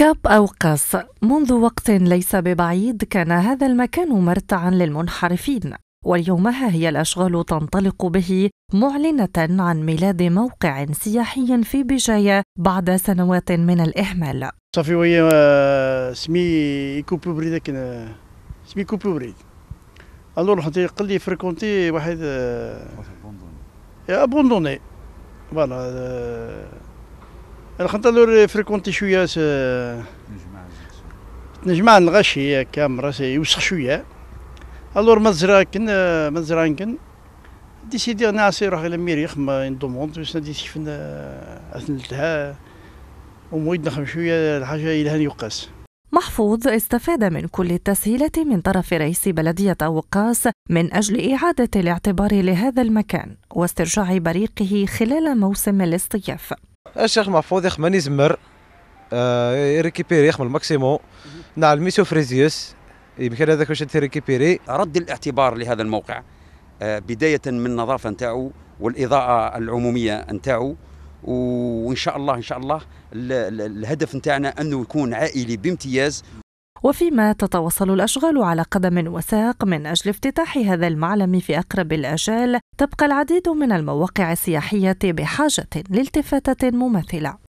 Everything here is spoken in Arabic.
كاب أوقاس منذ وقت ليس ببعيد كان هذا المكان مرتعا للمنحرفين واليوم ها هي الأشغال تنطلق به معلنة عن ميلاد موقع سياحي في بجاية بعد سنوات من الإهمال. صافي وهي سمي كوبو بريد لكن سمي كوبو بريد الور حتى قال لي فريكونتي واحد ابوندوني فوالا الور فريكونتي شوية نجمع الغشي كاميرا يوسخ شوية الور مزرعة كن مزرعة كن ديسيدي أنا عسي روح إلى ميريخ ما ندوموند باش ندي كيف اثنلتها ومويد نخم شوية الحاجة إلى هان يقاس محفوظ استفاد من كل التسهيلات من طرف رئيس بلدية وقاس من أجل إعادة الاعتبار لهذا المكان واسترجاع بريقه خلال موسم الاصطياف. الشيخ محفوظ يخمن يزمر آه ريكيبيري يخمل الماكسيموم نع الميسو فريزيوس يمكن هذاك واش ريكيبيري رد الاعتبار لهذا الموقع. آه بداية من النظافة نتاعو والإضاءة العمومية نتاعو. وإن شاء الله إن شاء الله الهدف نتاعنا أنه يكون عائلي بامتياز. وفيما تتواصل الأشغال على قدم وساق من أجل افتتاح هذا المعلم في أقرب الاجال تبقى العديد من المواقع السياحية بحاجة لالتفاتة مماثلة.